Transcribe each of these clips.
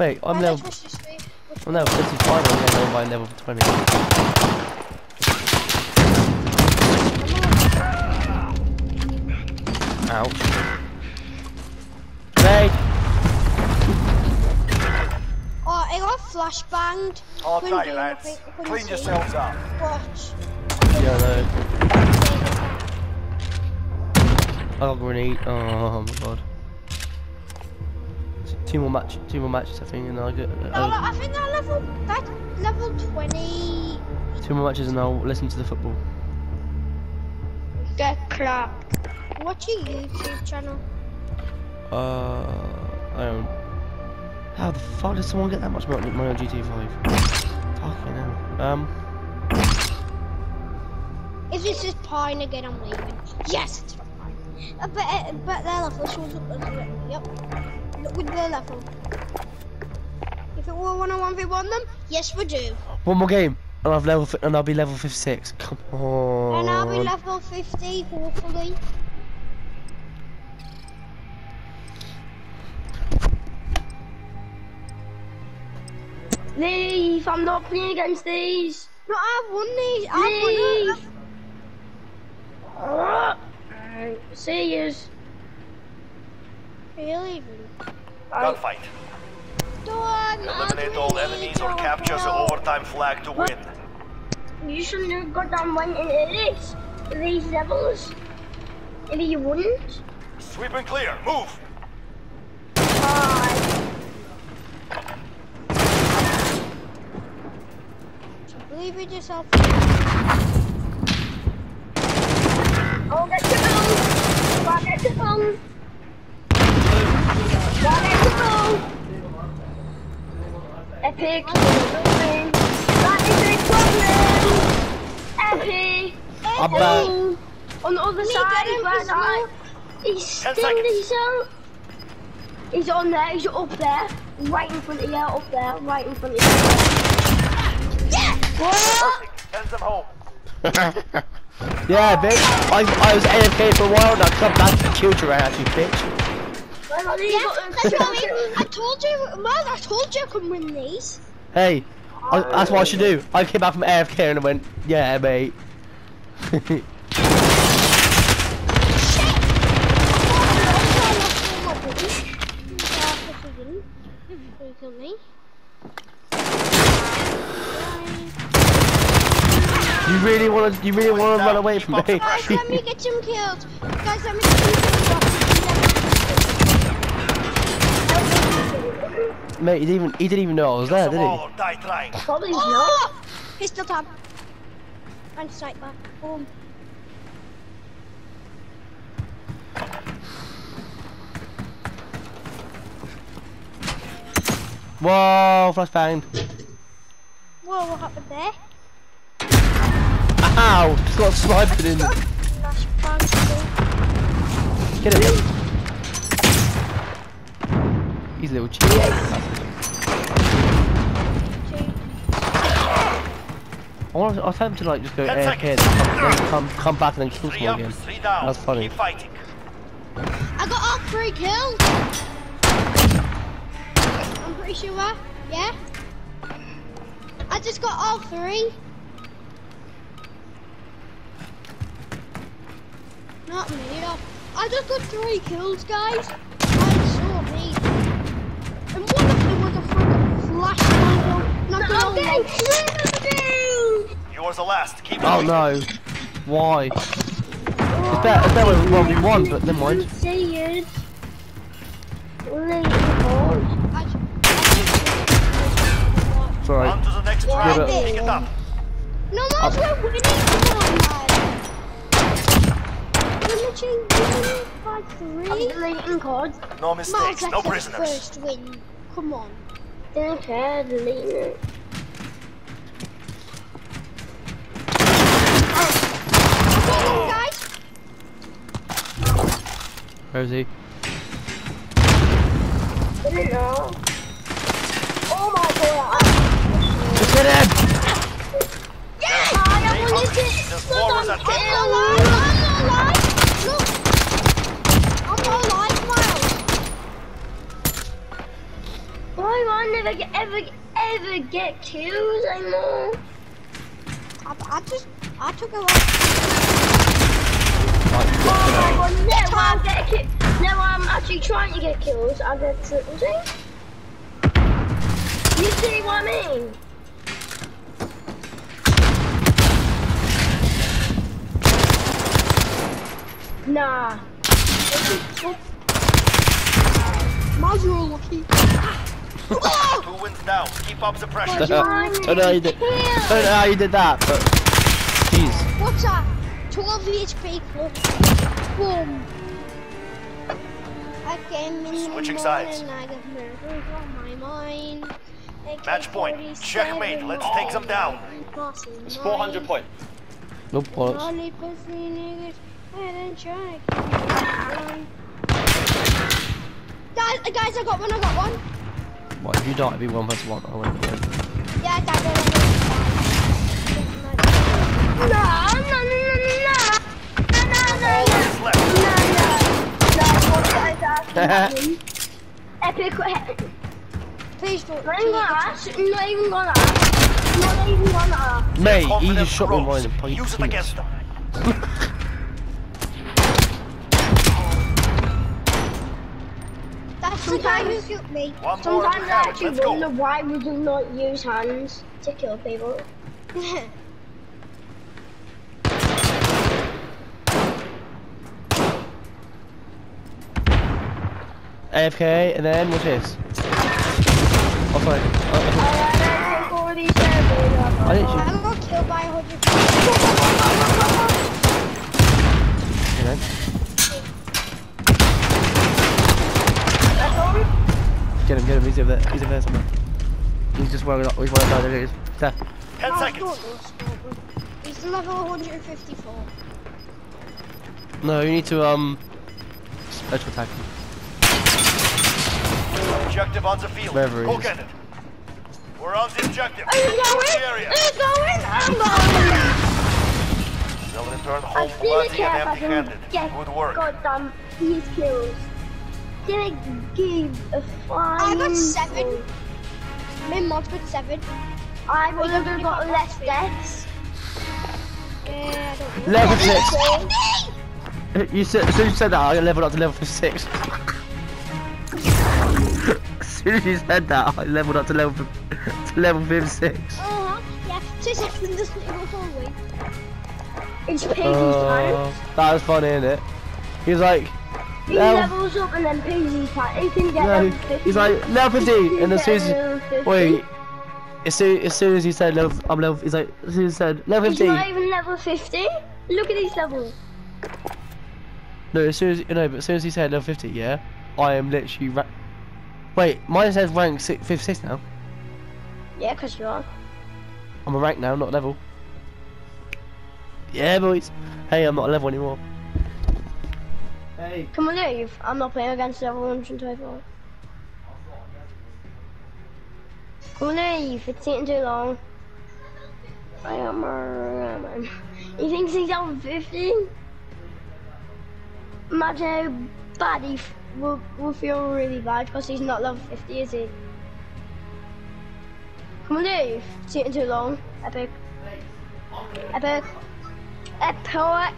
Wait, I'm Right, level. let's rush this way. Which I'm level 55. I'm getting by level 20. Ouch. Hey! Oh, I got flashbanged. Hard Couldn't day, do lads. Clean yourselves up. Watch. Yeah, no. I got grenade. Oh my god. Two more match, two more matches I think, and I'll get. I'll- I think that level, that level 20 two more matches and I'll listen to the football. get clapped. What's your YouTube channel? Uh, I don't. How the fuck did someone get that much money on GT5? Fucking hell. Um, If this is Pine again, I'm leaving. Yes, it's Pine. Uh, but, uh, but their level. Yep. Look with their level. If it were one on one v one them, yes we do. one more game, and I've level and I'll be level 56. Come on. And I'll be level 50, hopefully. Leave, I'm not playing against these. No, I've won these. I've won Leave. it. Alright, see yous. Really? Gunfight. Don't Eliminate all enemies or capture the overtime flag to win. You shouldn't have got that went into this. These levels. Maybe you wouldn't. Sweep and clear. Move. Alright. Believe in yourself. Oh, get your phone. Go get your phone. Go get your phone. Epic. Win. That is a problem. Epic. I'm back. On the other Me side, get him, he's that he's Ten stinged seconds. himself. He's on there, he's up there, right in front of you, up there, right in front of you. What? Perfect. Send them home. yeah, bitch. I, I was AFK for a while, now come back to kill your ass, you bitch. Well, I Yeah, I mean. I told you, man, I told you I could win these. Hey, I, that's what I should do. I came back from AFK and I went, yeah, mate. you really want to? You really want to run away from me? Guys, let me get some kills. Guys, let me get some kills. Mate, he didn't even he didn't even know I was there, did he? or die trying. Probably not. Oh! Pistol tab. And sniper. Boom. Whoa, flashbang! Whoa, what happened there? Ow! Just got sniped in. Flash bang. Get him. He's a little cheat. I want to, I attempt to like just go Ten AFK and come, come come back and then kill Three someone again. three down. That's funny. Keep fighting. I got all three kills. I'm pretty sure. Yeah? I just got all three. Not me. I- I just got three kills, guys. I'm so amazing. Freaking flashbang. Not gonna Okay, lie. You are the last. Keep it Oh no! Why? It's better, it's better when we won, but never mind. See you. Leave. I, I It's alright. On to the next Yeah, round. but- Pick it up. No, man, we're winning. Come on, man. We're literally winning by I'm deleting cards. No Miles, mistakes. No prisoners. first win. Come on. Don't care, deleting it. Where is he? Didn't know. Oh my god. Just hit him! Yeah! Stay hungry. There's more where that I'm came not from. alive. I'm alive. Look. I'm not alive, Miles. Why am I I never get, ever, ever get kills anymore. I, I just, I took a lot. Like, Oh my god, no, Tom. I'm getting ki- No, I'm actually trying to get kills. I get triple Z. You see what I mean? Nah. Miles, you're lucky. Oh! Two wins down. Keep up the pressure. don't know don't know how you did, don't know how you did that, but jeez. What's that? 12 HP club. Boom. I came in Switching the sides. morning, I got murdered on my mind. Match point. Checkmate. Let's take them down. It's 400 point. No points. Only pussy niggas, I didn't try to keep it going. Guys, uh, guys, I got one, I got one. What, if you die, it'd be one versus one. I wouldn't win. Yeah, I died already. Nah, no, no, no, no, no. No, no, no, All no. is left. No, no. No, what guys asking Epic. Please don't. Not even gonna ask. Not even gonna ask. Not even gonna ask. Mate, he Confidence just shot me in grows. one and Use it against them. That's the guy Sometimes- killed me. One Sometimes I actually Let's go. wonder why we do not use hands to kill people. AFK, and then what's this? Oh, sorry. Oh, I Oh, had to take all these servers. I didn't shoot. I got killed by a hundred. you know. Get him, get him. He's over there. He's over there somewhere. He's just wearing up. He's wearing up. There he is. There. Ten Oh, seconds. don't know, Scorpion. He's level 154. No, you need to um special attack him. Objective on the field. Wherever he Go is. get it. We're on the objective. Are you Secure the going? area. Are you going? I'm going. They'll return I home didn't bloody care and if I didn't empty-handed. get Good work. goddamn these kills. Didn't give a flying. I got seven. My mod's got seven. I would have got less deaths. Yeah, I don't know. Level six. You said as soon as you said that, I leveled up to level six. as soon as you said that, I leveled up to level to level fifty-six. Uh-huh, yeah. Two seconds, this it goes all. It's Paisley's Uh, time. that was funny, isn't it? He was like, He levels up and then Paisley's time. He can get no, level 50. he's like level fifty, and as soon as he, wait, as soon as soon as he said level, I'm level, he's like, as soon as he said level 50. He's not even level 50. Look at these levels. No, as soon as no, but as soon as he said level fifty, yeah, I am literally. Ra- Wait, mine says rank six, 56 now. Yeah, because you are. I'm a rank now, not level. Yeah, boys. Hey, I'm not a level anymore. Hey. Come on, leave. I'm not playing against level 124. Come on, leave. It's taking too long. I am a He thinks he's level 50? Imagine how bad he will, will feel really bad because he's not level 50, is he? Come on, leave. It's taking too long. Epic. Epic. Epic. Epic.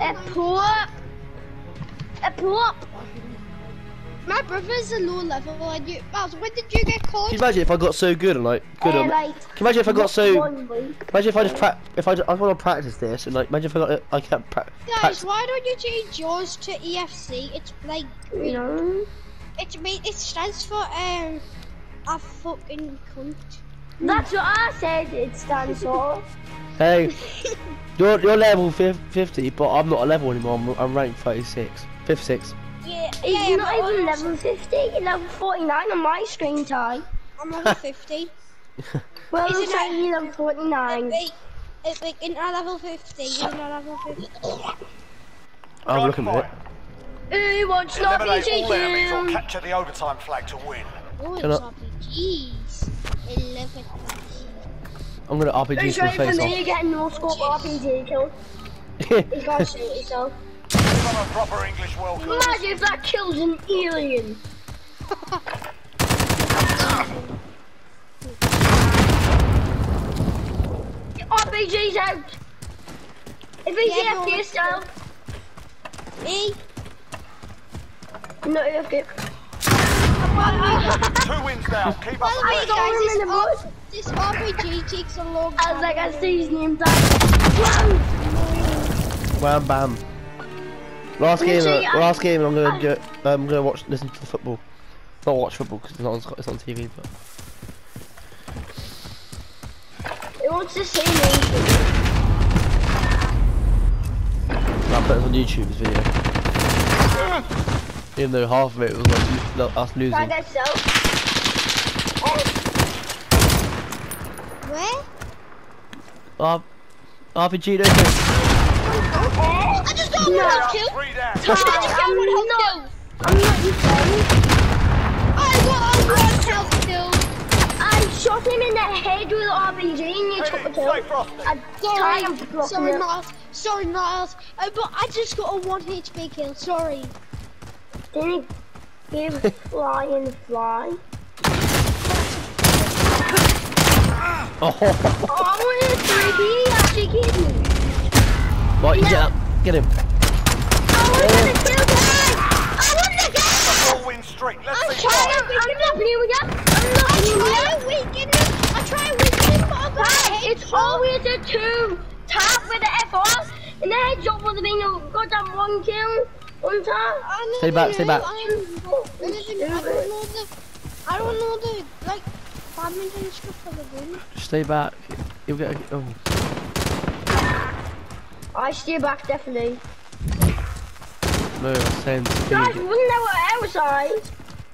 Epic. My brother's a low level, and you, Miles, when did you get called? Can you imagine if I got so good and like good Uh, on? like, Can you imagine if I got so? Imagine if I just pra- if I just, I want to practice this and like imagine if I got I kept pra- Guys, practice- why don't you change yours to EFC? It's like You know? It's made. It stands for um a fucking cunt. That's what I said it stands for. Hey, you're you're level fifty, but I'm not a level anymore. I'm, I'm ranked 36, 56. Yeah, He's yeah, not but even also- level 50, he's level 49 on my screen time. I'm level 50. Well, Isn't looks like it- level 49. Wait, it's like in our level 50, you're not level 50. I'm looking at it. Who wants not Eliminate be all enemies or capture the overtime flag to win. Oh, it's Can I- RPGs. I'm gonna RPG his face off. Don't show me, you're getting no scope RPG kill. He's gonna shoot himself. Imagine if that kills an alien. RPG's out. If he's yeah, AFK no, style. Me? I'm not AFK. Two wins now. Keep up the the way, guys, this, bush. R- this RPG takes a long I time. was like, I see his name down. Wham bam. Last game, uh, last game, I'm gonna I- go, I'm gonna watch, listen to the football. Not watch football because it's not, on, it's on TV, but It wants to see me. I put it on YouTube. This video. Even though half of it was like lo- us Try losing. that self. Where? R RPG, no good. I just got one No. health kill. Three. I just got I'm one health kill. I'm not your friend. I got a one health kill. I shot him in the head with an RPG and you took the kill. I Sorry, tried sorry, it. Niles. Sorry, Niles. Uh, but I just got a one HP kill. Sorry. Didn't give fly and fly. Oh, Oh, I wanted a 3D, he actually gave me. right, you get up, get him. I wanted a oh. kill guy! I wanted a kill! Four win streak. Let's I'm see trying five. to I'm not blue again. I'm not I blue try again. to weaken him. I try to weaken him, but I got Right, hit. it's always a two. Tap with the FR. And the headshot would have been a goddamn one kill. One tap. I know, Stay back, you stay back. I'm, don't know the, I don't know the like badminton stuff of the game. Stay back. You'll get. A, oh, I stay back definitely. no, I'm saying Guys, speed. wasn't that what outside?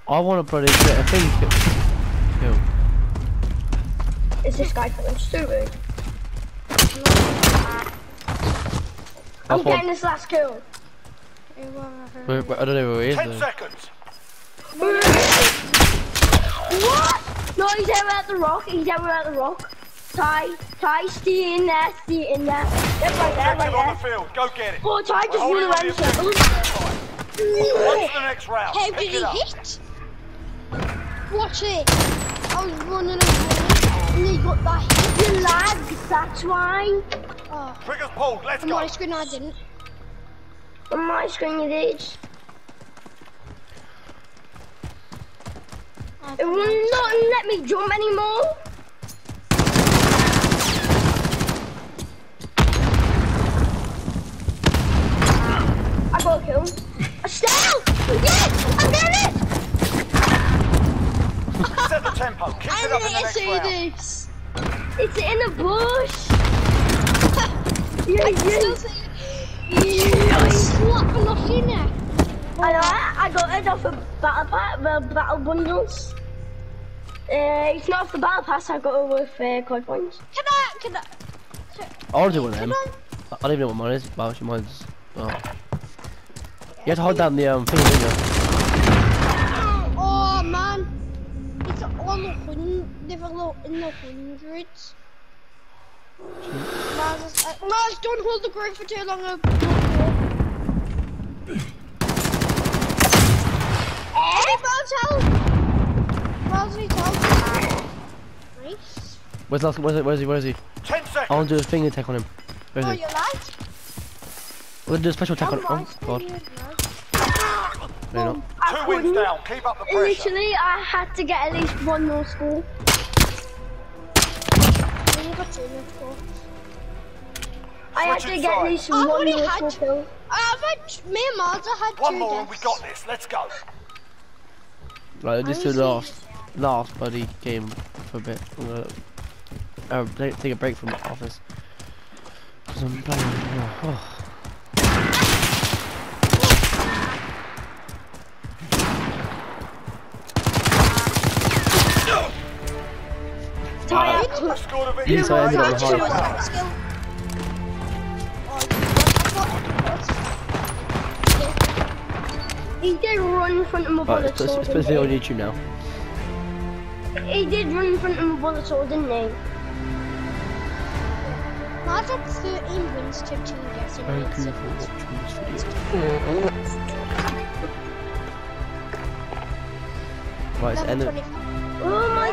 I want to bloody get a thing kill. kill. Is this guy fucking stupid? I'm getting this last kill. Wait, wait, I don't know where he is Ten though. seconds. What? No, he's over at the rock. He's over at the rock. Ty, Ty, stay in there, stay in there. That's right there, Objective on the field. Go get it. Oh, Ty just Holding run on around the circles. objective. The next round. How did he hit? Watch it. I was running and running, and he got that hit. You lag, that's why. Oh, Triggers pulled. Let's on go. my screen I didn't. On my screen it is. I It will not let me jump anymore. I got a kill. A steal! Yes! I did it! Set the tempo. Keep I it up in the didn't next see round. this. It's in the bush. Yeah, I can still yeah. see it. I slapped enough in there. I know, I got it off of battle pack, the battle bundles. Uh, it's not off the battle pass. I got it with uh, COD points. Can I? Can I? I'll do one of them. I? I don't even know what mine is. Well, actually, mine's. Oh. You have to hold down the um thing, don't you? Oh man, it's on the hundred, level in the hundreds. Mars, uh, Mars, don't hold the grave for too long. I'll- Hey, Mars, help! Mars needs help. Nice. Where's last? Where's, it, where's he? Where's he? Ten I want to do a finger attack on him. Where Oh, is he? you like? We're gonna do a special attack on. On my Oh god, screen, no, you're not. I Two wins down. Keep up the pressure. Literally, I had to get at least one more score. You got two more scores. I had to get at least I've one more had- score. I've had me and Mars. I had One two more and we got this. Let's go. Right, this is the last, last buddy game for a bit. I'm gonna uh, take, take a break from the office. Cause I'm playing. Oh, Ty, I We could- scored he did run in front of my Right, bullet let's, let's sword, put this video on didn't YouTube now. he? He did run in front of my bullet sword, didn't he? Mars had 13 wins to 2 deaths in Thank 8 you for seconds. watching this video. Mm-hmm. Right, it's end of, Oh my